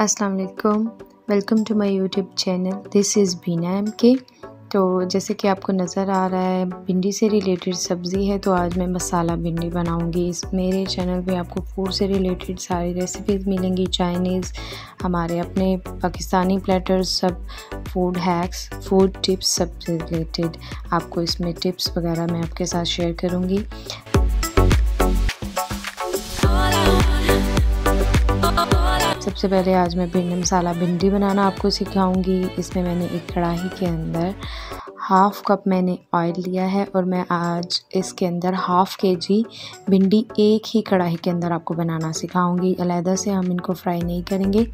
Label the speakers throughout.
Speaker 1: अस्सलाम वालेकुम welcome to my YouTube channel this is Bina M K तो जैसे कि आपको नज़र आ रहा है, भिंडी से रिलेटेड सब्ज़ी है तो आज मैं मसाला भिंडी बनाऊँगी। इस मेरे चैनल पे आपको फ़ूड से रिलेटेड सारी रेसिपीज़ मिलेंगी चाइनीज़ हमारे अपने पाकिस्तानी प्लेटर्स सब फ़ूड हैक्स फ़ूड टिप्स सब रिलेटेड आपको इसमें टिप्स वगैरह मैं आपके साथ शेयर करूँगी। सबसे पहले आज मैं भिंडी मसाला भिंडी बनाना आपको सिखाऊँगी। इसमें मैंने एक कढ़ाई के अंदर हाफ़ कप मैंने ऑयल लिया है और मैं आज इसके अंदर हाफ़ के जी भिंडी एक ही कढ़ाई के अंदर आपको बनाना सिखाऊँगी। अलहदा से हम इनको फ्राई नहीं करेंगे।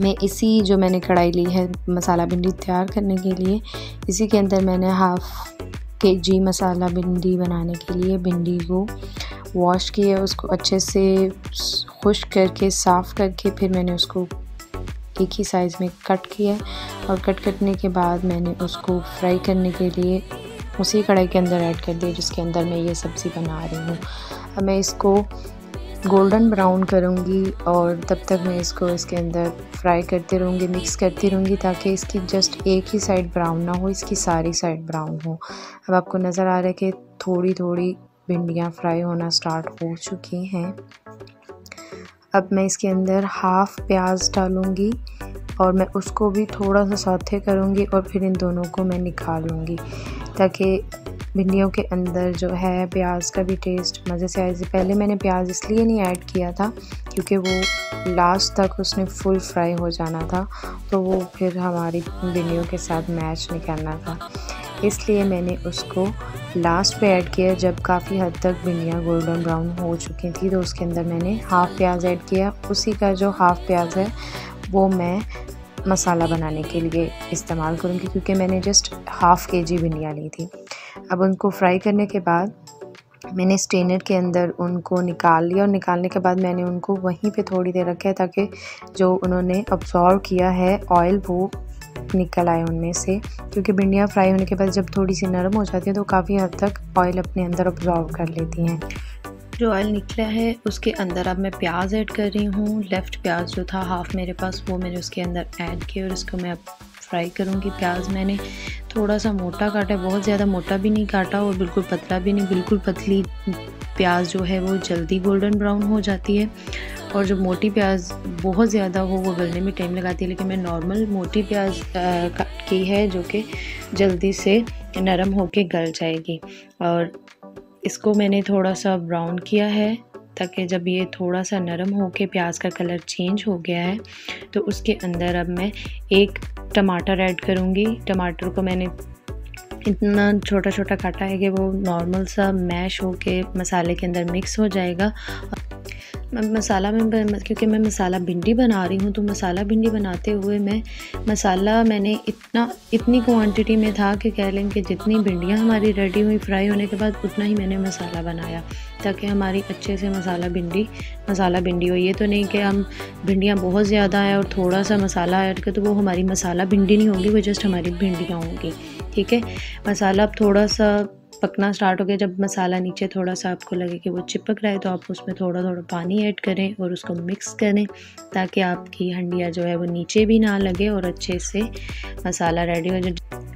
Speaker 1: मैं इसी जो मैंने कढ़ाई ली है मसाला भिंडी तैयार करने के लिए, इसी के अंदर मैंने हाफ़ के जी मसाला भिंडी बनाने के लिए भिंडी को वॉश किया, उसको अच्छे से खुश करके, साफ़ करके फिर मैंने उसको एक ही साइज़ में कट किया और कट करने के बाद मैंने उसको फ्राई करने के लिए उसी कढ़ाई के अंदर ऐड कर दिया, जिसके अंदर मैं ये सब्ज़ी बना रही हूँ। अब मैं इसको गोल्डन ब्राउन करूँगी और तब तक मैं इसको इसके अंदर फ्राई करती रहूँगी मिक्स करती रहूँगी, ताकि इसकी जस्ट एक ही साइड ब्राउन ना हो, इसकी सारी साइड ब्राउन हो। अब आपको नज़र आ रहा है कि थोड़ी थोड़ी भिंडियाँ फ्राई होना स्टार्ट हो चुकी हैं। अब मैं इसके अंदर हाफ़ प्याज डालूँगी और मैं उसको भी थोड़ा सा सौथे करूँगी और फिर इन दोनों को मैं निकालूँगी ताकि भिंडियों के अंदर जो है प्याज का भी टेस्ट मज़े से आए। पहले मैंने प्याज इसलिए नहीं ऐड किया था क्योंकि वो लास्ट तक उसने फुल फ्राई हो जाना था तो वो फिर हमारी भिंडियों के साथ मैच नहीं करना था। इसलिए मैंने उसको लास्ट पे ऐड किया जब काफ़ी हद तक भिंडियाँ गोल्डन ब्राउन हो चुकी थी तो उसके अंदर मैंने हाफ़ प्याज ऐड किया। उसी का जो हाफ़ प्याज है, वो मैं मसाला बनाने के लिए इस्तेमाल करूँगी, क्योंकि मैंने जस्ट हाफ़ के जी भिंडियाँ ली थी। अब उनको फ्राई करने के बाद मैंने स्टेनर के अंदर उनको निकाल लिया और निकालने के बाद मैंने उनको वहीं पे थोड़ी देर रखा है, ताकि जो उन्होंने अब्ज़ॉर्व किया है ऑयल वो निकल आए उनमें से, क्योंकि भिंडियाँ फ्राई होने के बाद जब थोड़ी सी नरम हो जाती हैं तो काफ़ी हद तक ऑयल अपने अंदर ऑब्जॉर्व कर लेती हैं। जो ऑयल निकला है, उसके अंदर अब मैं प्याज ऐड कर रही हूँ। लेफ़्ट प्याज जो था हाफ़ मेरे पास, वो मैंने उसके अंदर ऐड किया और इसको मैं अब फ्राई करूँगी। प्याज मैंने थोड़ा सा मोटा काटा बहुत ज़्यादा मोटा भी नहीं काटा और बिल्कुल पतला भी नहीं, बिल्कुल पतली प्याज जो है वो जल्दी गोल्डन ब्राउन हो जाती है। और जो मोटी प्याज बहुत ज़्यादा हो, वो गलने में टाइम लगाती है, लेकिन मैं नॉर्मल मोटी प्याज काट की है जो कि जल्दी से नरम होके गल जाएगी। और इसको मैंने थोड़ा सा ब्राउन किया है, ताकि जब ये थोड़ा सा नरम हो के प्याज का कलर चेंज हो गया है तो उसके अंदर अब मैं एक टमाटर ऐड करूँगी। टमाटर को मैंने इतना छोटा छोटा काटा है कि वो नॉर्मल सा मैश हो के मसाले के अंदर मिक्स हो जाएगा। मसाला में क्योंकि मैं मसाला भिंडी बना रही हूँ तो मसाला भिंडी बनाते हुए मैं मसाला मैंने इतना, इतनी क्वांटिटी में था कि कह लें कि जितनी भिंडियाँ हमारी रेडी हुई फ्राई होने के बाद, उतना ही मैंने मसाला बनाया, ताकि हमारी अच्छे से मसाला भिंडी मसाला भिंडी हो। ये तो नहीं कि हम भिंडियाँ बहुत ज़्यादा है और थोड़ा सा मसाला ऐड कर तो वो हमारी मसाला भिंडी नहीं होगी, वो जस्ट हमारी भिंडियाँ होंगी, ठीक है? मसाला अब थोड़ा सा पकना स्टार्ट हो गया। जब मसाला नीचे थोड़ा सा आपको लगे कि वो चिपक रहा है तो आप उसमें थोड़ा थोड़ा पानी ऐड करें और उसको मिक्स करें, ताकि आपकी हंडिया जो है वो नीचे भी ना लगे और अच्छे से मसाला रेडी हो जाए।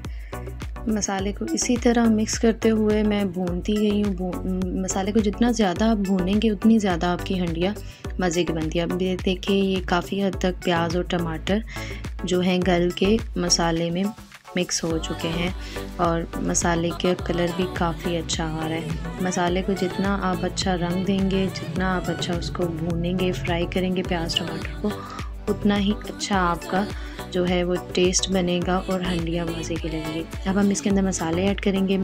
Speaker 1: मसाले को इसी तरह मिक्स करते हुए मैं भूनती गई हूँ। मसाले को जितना ज़्यादा आप भूनेंगे, उतनी ज़्यादा आपकी हंडिया मज़े की बनती है। अब देखिए, ये काफ़ी हद तक प्याज और टमाटर जो हैं, गल के मसाले में मिक्स हो चुके हैं और मसाले का कलर भी काफ़ी अच्छा आ रहा है। मसाले को जितना आप अच्छा रंग देंगे, जितना आप अच्छा उसको भूनेंगे फ्राई करेंगे प्याज टमाटर को, उतना ही अच्छा आपका जो है वो टेस्ट बनेगा और हंडिया मज़े की लगेगी अब हम इसके अंदर मसाले ऐड करेंगे।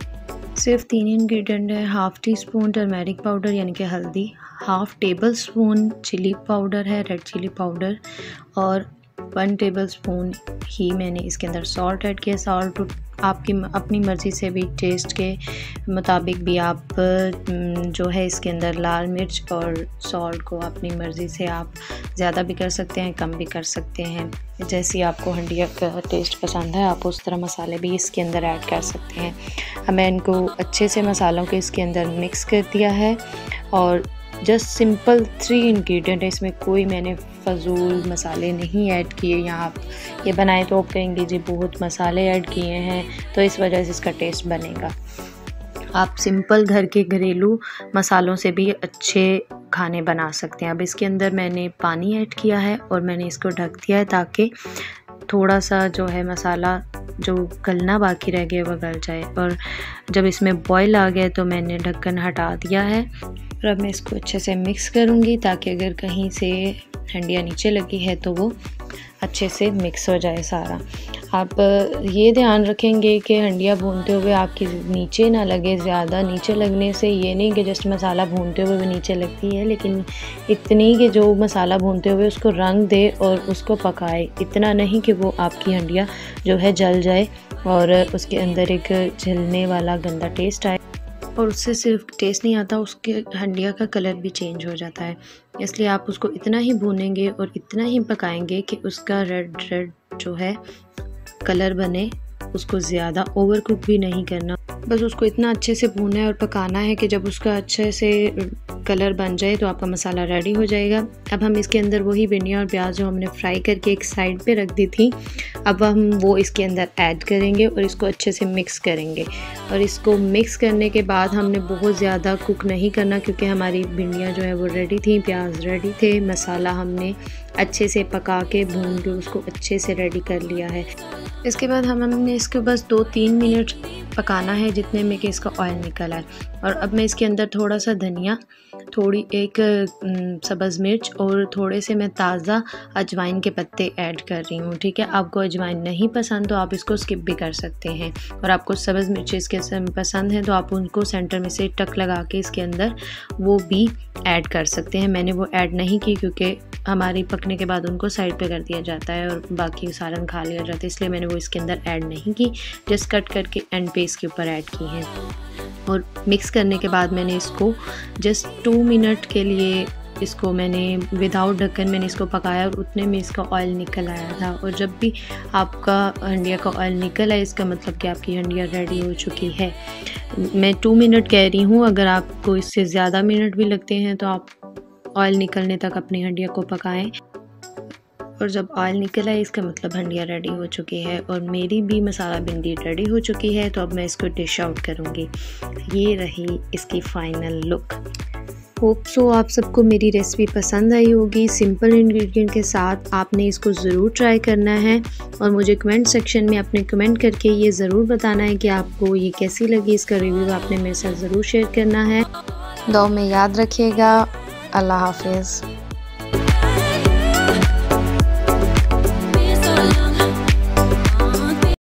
Speaker 1: सिर्फ़ तीन इंग्रेडिएंट है half teaspoon turmeric powder यानी कि हल्दी half tablespoon chilli powder है रेड चिली पाउडर और वन टेबल स्पून ही मैंने इसके अंदर सॉल्ट ऐड किया। सॉल्ट आपकी अपनी मर्ज़ी से भी टेस्ट के मुताबिक भी आप जो है इसके अंदर लाल मिर्च और सॉल्ट को अपनी मर्ज़ी से आप ज़्यादा भी कर सकते हैं, कम भी कर सकते हैं। जैसी आपको हंडिया का टेस्ट पसंद है, आप उस तरह मसाले भी इसके अंदर ऐड कर सकते हैं। मैं इनको अच्छे से मसालों को इसके अंदर मिक्स कर दिया है और जस्ट सिंपल थ्री इंग्रेडिएंट है, इसमें कोई मैंने फजूल मसाले नहीं ऐड किए यहाँ आप ये बनाए तो आप कहेंगे, जी, बहुत मसाले ऐड किए हैं तो इस वजह से इसका टेस्ट बनेगा। आप सिंपल घर के घरेलू मसालों से भी अच्छे खाने बना सकते हैं। अब इसके अंदर मैंने पानी ऐड किया है और मैंने इसको ढक दिया है ताकि थोड़ा सा जो है मसाला जो गलना बाकी रह गया वह गल जाए। और जब इसमें बॉयल आ गया तो मैंने ढक्कन हटा दिया है। और अब मैं इसको अच्छे से मिक्स करूँगी, ताकि अगर कहीं से हंडिया नीचे लगी है तो वो अच्छे से मिक्स हो जाए सारा। आप ये ध्यान रखेंगे कि हंडिया भूनते हुए आपकी नीचे ना लगे, ज़्यादा नीचे लगने से ये नहीं कि जस्ट मसाला भूनते हुए भी नीचे लगती है, लेकिन इतनी कि जो मसाला भूनते हुए उसको रंग दे और उसको पकाए। इतना नहीं कि वो आपकी हंडिया जो है जल जाए और उसके अंदर एक जलने वाला गंदा टेस्ट आए। और उससे सिर्फ़ टेस्ट नहीं आता, उसके हंडिया का कलर भी चेंज हो जाता है। इसलिए आप उसको इतना ही भूनेंगे और इतना ही पकाएँगे कि उसका रेड रेड जो है कलर बने, उसको ज़्यादा ओवर कुक भी नहीं करना। बस उसको इतना अच्छे से भूनना है और पकाना है कि जब उसका अच्छे से कलर बन जाए तो आपका मसाला रेडी हो जाएगा। अब हम इसके अंदर वही भिंडियाँ और प्याज जो हमने फ्राई करके एक साइड पे रख दी थी, अब हम वो इसके अंदर ऐड करेंगे और इसको अच्छे से मिक्स करेंगे। और इसको मिक्स करने के बाद हमने बहुत ज़्यादा कुक नहीं करना क्योंकि हमारी भिंडियाँ जो है वो रेडी थी, प्याज रेडी थे, मसाला हमने अच्छे से पका के भून के उसको अच्छे से रेडी कर लिया है। इसके बाद हम हमने इसको बस दो तीन मिनट पकाना है, जितने में कि इसका ऑयल निकल आए। और अब मैं इसके अंदर थोड़ा सा धनिया, थोड़ी एक सब्ज़ मिर्च और थोड़े से मैं ताज़ा अजवाइन के पत्ते ऐड कर रही हूँ, ठीक है? आपको अजवाइन नहीं पसंद तो आप इसको स्किप भी कर सकते हैं। और आपको सब्ज़ मिर्च इसके पसंद है तो आप उनको सेंटर में से टक लगा के इसके अंदर वो भी ऐड कर सकते हैं। मैंने वो ऐड नहीं की क्योंकि हमारी पकने के बाद उनको साइड पे कर दिया जाता है और बाकी सालन खा लिया जाता है, इसलिए मैंने वो इसके अंदर ऐड नहीं की जस्ट कट करके एंड पे इसके ऊपर ऐड की हैं। और मिक्स करने के बाद मैंने इसको जस्ट टू मिनट के लिए इसको मैंने विदाउट ढक्कन मैंने इसको पकाया और उतने में इसका ऑयल निकल आया था। और जब भी आपका हंडिया का ऑयल निकल आए इसका मतलब कि आपकी हंडिया रेडी हो चुकी है। मैं टू मिनट कह रही हूँ, अगर आपको इससे ज़्यादा मिनट भी लगते हैं तो आप ऑयल निकलने तक अपनी हंडिया को पकाएँ। और जब ऑयल निकल आए इसका मतलब हंडिया रेडी हो चुकी है और मेरी भी मसाला भिंडी रेडी हो चुकी है तो अब मैं इसको डिश आउट करूँगी। ये रही इसकी फ़ाइनल लुक होप सो आप सबको मेरी रेसिपी पसंद आई होगी। सिंपल इंग्रेडिएंट के साथ आपने इसको ज़रूर ट्राई करना है और मुझे कमेंट सेक्शन में अपने कमेंट करके ये ज़रूर बताना है कि आपको ये कैसी लगी। इसका रिव्यू आपने मेरे साथ ज़रूर शेयर करना है। दो में याद रखिएगा। अल्लाह हाफिज़।